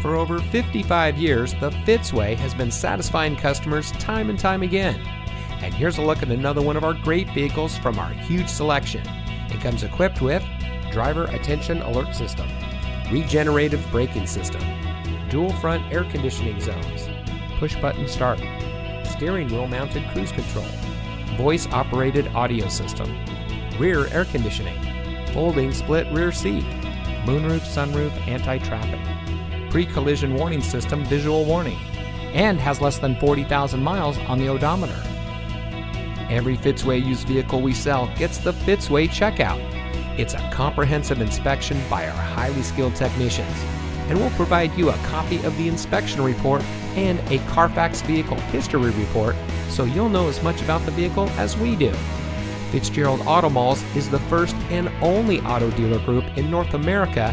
For over 55 years, the Fitzway has been satisfying customers time and time again. And here's a look at another one of our great vehicles from our huge selection. It comes equipped with driver attention alert system, regenerative braking system, dual front air conditioning zones, push button start, steering wheel mounted cruise control, voice operated audio system, rear air conditioning, folding split rear seat, moonroof, sunroof, anti traffic, pre collision warning system visual warning, and has less than 40,000 miles on the odometer. Every Fitzway used vehicle we sell gets the Fitzway checkout. It's a comprehensive inspection by our highly skilled technicians, and we'll provide you a copy of the inspection report and a Carfax vehicle history report so you'll know as much about the vehicle as we do. Fitzgerald Auto Malls is the first and only auto dealer group in North America